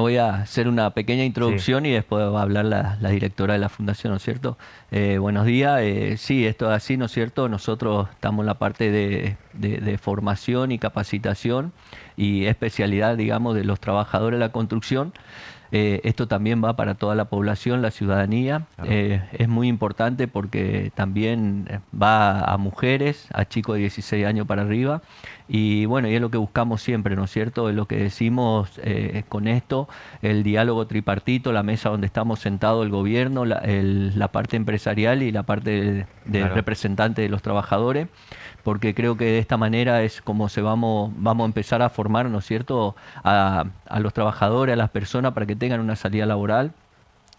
Voy a hacer una pequeña introducción y después va a hablar la, directora de la fundación, ¿no es cierto? Eh, buenos días. Eh, sí, esto es así, ¿no es cierto? Nosotros estamos en la parte de, formación y capacitación y especialidad, digamos, de los trabajadores de la construcción. Eh, esto también va para toda la población, la ciudadanía. es muy importante porque también va a mujeres, a chicos de 16 años para arriba. Y bueno, y es lo que buscamos siempre, ¿no es cierto? Es lo que decimos eh, con esto, el diálogo tripartito, la mesa donde estamos sentados el gobierno, la, la parte empresarial y la parte de, representante de los trabajadores, porque creo que de esta manera es como se vamos, vamos a empezar a formar, ¿no es cierto?, a, a los trabajadores, a las personas para que tengan una salida laboral,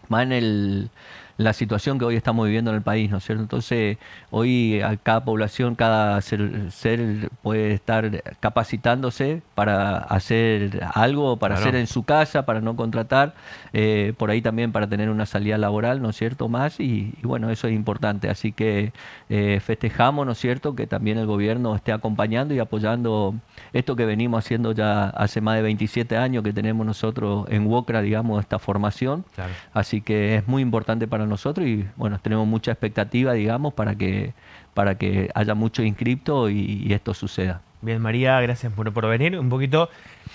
más en el la situación que hoy estamos viviendo en el país, ¿no es cierto? Entonces, hoy a cada población, cada ser, puede estar capacitándose para hacer algo, para hacer en su casa, para no contratar, eh, por ahí también para tener una salida laboral, ¿no es cierto? Más, y, bueno, eso es importante. Así que eh, festejamos, ¿no es cierto?, que también el gobierno esté acompañando y apoyando esto que venimos haciendo ya hace más de 27 años que tenemos nosotros en WOCRA, digamos, esta formación. Así que es muy importante para nosotros y bueno, tenemos mucha expectativa, digamos, para que, para que haya mucho inscripto y, esto suceda. Bien, María, gracias por, por venir. Un poquito,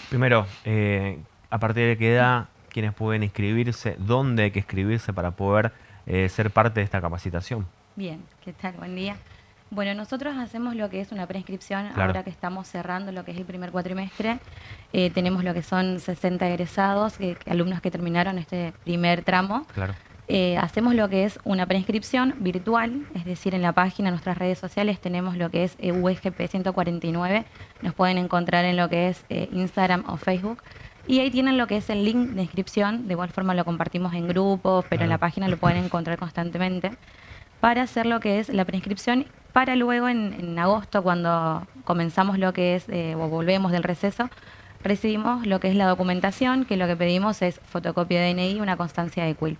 primero, eh, a partir de qué edad, quienes pueden inscribirse, dónde hay que inscribirse para poder eh, ser parte de esta capacitación. Bien, ¿qué tal? Buen día. Bueno, nosotros hacemos lo que es una preinscripción, ahora que estamos cerrando lo que es el primer cuatrimestre. Eh, tenemos lo que son 60 egresados, alumnos que terminaron este primer tramo. Claro. Eh, hacemos lo que es una preinscripción virtual, es decir, en la página, en nuestras redes sociales, tenemos lo que es USGP 149, nos pueden encontrar en lo que es eh, Instagram o Facebook. Y ahí tienen lo que es el link de inscripción, de igual forma lo compartimos en grupos, pero en la página lo pueden encontrar constantemente, para hacer lo que es la preinscripción, para luego en, agosto, cuando comenzamos lo que es, eh, o volvemos del receso, recibimos lo que es la documentación, que lo que pedimos es fotocopia de DNI y una constancia de CUIL.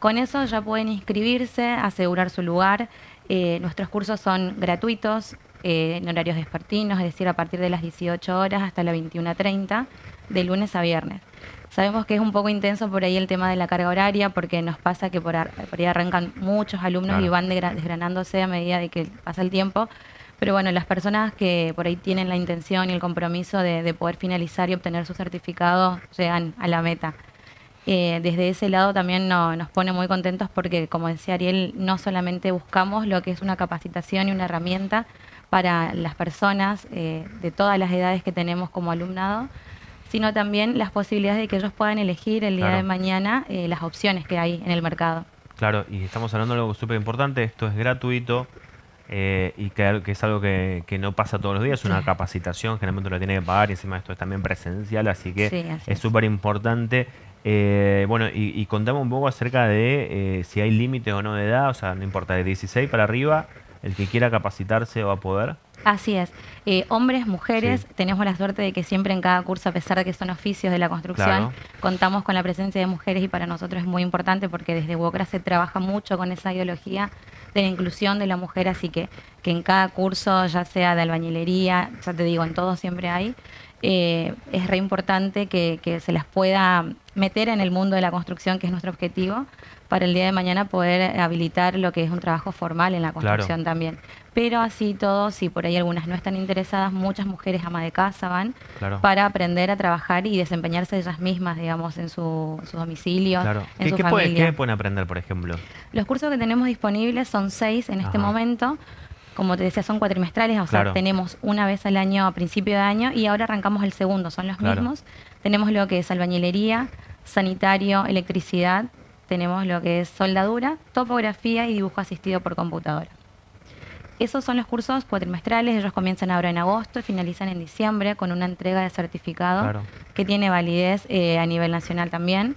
Con eso ya pueden inscribirse, asegurar su lugar. Eh, nuestros cursos son gratuitos, eh, en horarios despertinos, es decir, a partir de las 18 horas hasta las 21.30, de lunes a viernes. Sabemos que es un poco intenso por ahí el tema de la carga horaria, porque nos pasa que por, ahí arrancan muchos alumnos y van desgranándose a medida de que pasa el tiempo. Pero bueno, las personas que por ahí tienen la intención y el compromiso de, de poder finalizar y obtener su certificado llegan a la meta. Eh, desde ese lado también nos pone muy contentos porque, como decía Ariel, no solamente buscamos lo que es una capacitación y una herramienta para las personas eh, de todas las edades que tenemos como alumnado, sino también las posibilidades de que ellos puedan elegir el día de mañana eh, las opciones que hay en el mercado. Claro, y estamos hablando de algo súper importante, esto es gratuito, y que, es algo que, no pasa todos los días, es una capacitación, generalmente lo tiene que pagar y encima esto es también presencial, así que es súper importante. Eh, bueno, y, contamos un poco acerca de eh, si hay límite o no de edad, o sea, no importa, de 16 para arriba, el que quiera capacitarse va a poder. Así es. Eh, hombres, mujeres, tenemos la suerte de que siempre en cada curso, a pesar de que son oficios de la construcción, contamos con la presencia de mujeres y para nosotros es muy importante porque desde UOCRA se trabaja mucho con esa ideología de la inclusión de la mujer, así que, que en cada curso, ya sea de albañilería, ya te digo, en todo siempre hay, eh, es re importante que, se las pueda meter en el mundo de la construcción, que es nuestro objetivo, para el día de mañana poder habilitar lo que es un trabajo formal en la construcción también. Pero así todo, si por ahí algunas no están interesadas, muchas mujeres ama de casa van para aprender a trabajar y desempeñarse ellas mismas, digamos, en su, su domicilio, en su familia. ¿Qué pueden aprender, por ejemplo? Los cursos que tenemos disponibles son seis en este momento como te decía, son cuatrimestrales, o sea, tenemos una vez al año a principio de año y ahora arrancamos el segundo, son los mismos. Tenemos lo que es albañilería, sanitario, electricidad, tenemos lo que es soldadura, topografía y dibujo asistido por computadora. Esos son los cursos cuatrimestrales, ellos comienzan ahora en agosto y finalizan en diciembre con una entrega de certificado que tiene validez eh, a nivel nacional también.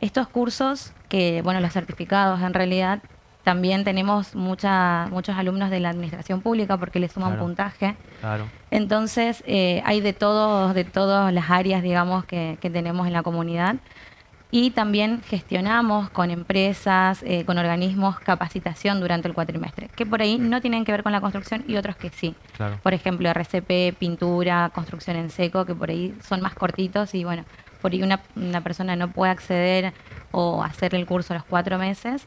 Estos cursos, que bueno, los certificados en realidad también tenemos mucha, muchos alumnos de la administración pública porque le suman puntaje. Claro. Entonces, eh, hay de, todos, de todas las áreas, digamos, que, tenemos en la comunidad. Y también gestionamos con empresas, eh, con organismos, capacitación durante el cuatrimestre, que por ahí no tienen que ver con la construcción y otros que sí. Por ejemplo, RCP, pintura, construcción en seco, que por ahí son más cortitos y bueno, por ahí una, una persona no puede acceder o hacer el curso los cuatro meses,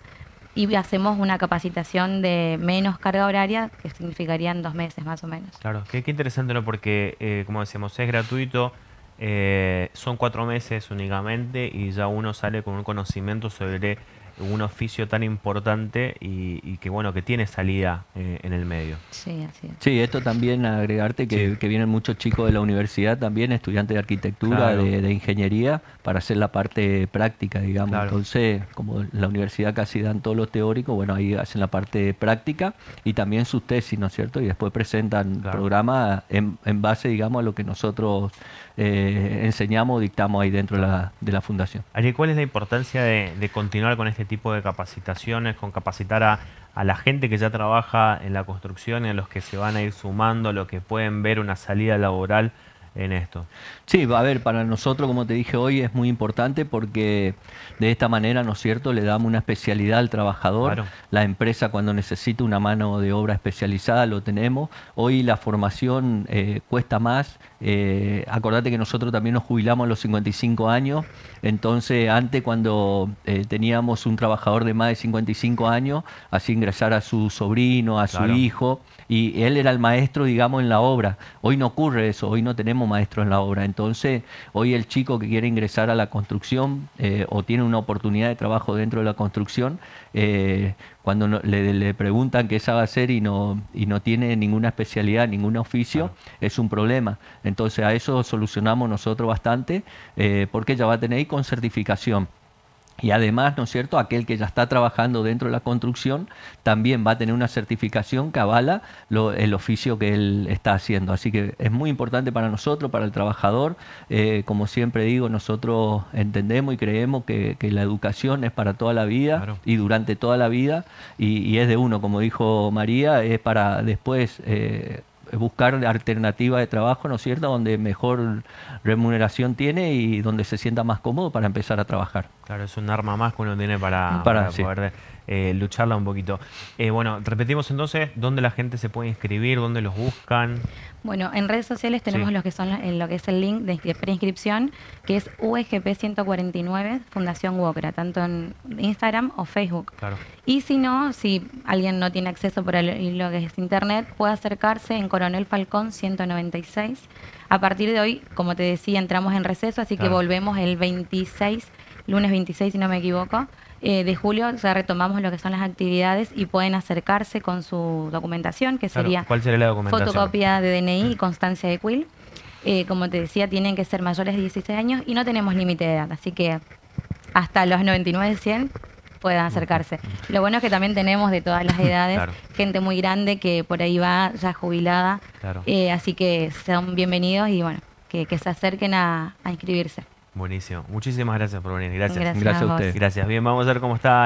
y hacemos una capacitación de menos carga horaria, que significarían dos meses más o menos. Claro, qué, interesante, ¿no? Porque, eh, como decíamos, es gratuito, eh, son cuatro meses únicamente y ya uno sale con un conocimiento sobre un oficio tan importante y, que bueno que tiene salida eh, en el medio. Sí, así es. Sí, esto también agregarte que, vienen muchos chicos de la universidad también, estudiantes de arquitectura, de, ingeniería, para hacer la parte práctica, digamos. Entonces, como la universidad casi dan todos los teóricos, bueno, ahí hacen la parte práctica y también sus tesis, ¿no es cierto? Y después presentan programas en, en base, digamos, a lo que nosotros eh, enseñamos, dictamos ahí dentro de la, de la fundación. ¿cuál es la importancia de, continuar con este tipo de capacitaciones, con capacitar a, a, la gente que ya trabaja en la construcción y a los que se van a ir sumando, los que pueden ver una salida laboral en esto. Sí, a ver, para nosotros, como te dije hoy, es muy importante porque de esta manera, ¿no es cierto?, le damos una especialidad al trabajador. La empresa cuando necesita una mano de obra especializada lo tenemos. Hoy la formación eh, cuesta más. Eh, acordate que nosotros también nos jubilamos a los 55 años. Entonces, antes cuando eh, teníamos un trabajador de más de 55 años, así ingresar a su sobrino, a su hijo, y él era el maestro, digamos, en la obra. Hoy no ocurre eso, hoy no tenemos maestro en la obra. Entonces, hoy el chico que quiere ingresar a la construcción eh, o tiene una oportunidad de trabajo dentro de la construcción, eh, cuando le, preguntan qué sabe hacer y no, y no tiene ninguna especialidad, ningún oficio, es un problema. Entonces, a eso solucionamos nosotros bastante, eh, porque ya va a tener con certificación. Y además, ¿no es cierto?, aquel que ya está trabajando dentro de la construcción también va a tener una certificación que avala el oficio que él está haciendo. Así que es muy importante para nosotros, para el trabajador. Eh, como siempre digo, nosotros entendemos y creemos que, la educación es para toda la vida y durante toda la vida y, es de uno, como dijo María, es para después... Eh, buscar alternativas de trabajo, ¿no es cierto?, donde mejor remuneración tiene y donde se sienta más cómodo para empezar a trabajar. Claro, es un arma más que uno tiene para, poder eh, lucharla un poquito. Eh, bueno, repetimos entonces, ¿dónde la gente se puede inscribir? ¿Dónde los buscan? Bueno, en redes sociales tenemos lo que son lo que es el link de preinscripción, que es USGP 149 Fundación Wokra, tanto en Instagram o Facebook. Y si no, si alguien no tiene acceso por el, lo que es internet, puede acercarse en Coronel Falcón 196. A partir de hoy, como te decía, entramos en receso, así que volvemos el 26, lunes 26 si no me equivoco. Eh, de julio ya retomamos lo que son las actividades y pueden acercarse con su documentación, que sería, fotocopia de DNI y constancia de CUIL. Eh, como te decía, tienen que ser mayores de 16 años y no tenemos límite de edad, así que hasta los 99 de 100 puedan acercarse. Lo bueno es que también tenemos de todas las edades gente muy grande que por ahí va ya jubilada, eh, así que son bienvenidos y bueno, que, se acerquen a inscribirse. Buenísimo. Muchísimas gracias por venir. Gracias. Gracias, gracias a, usted. Gracias. Bien, vamos a ver cómo está.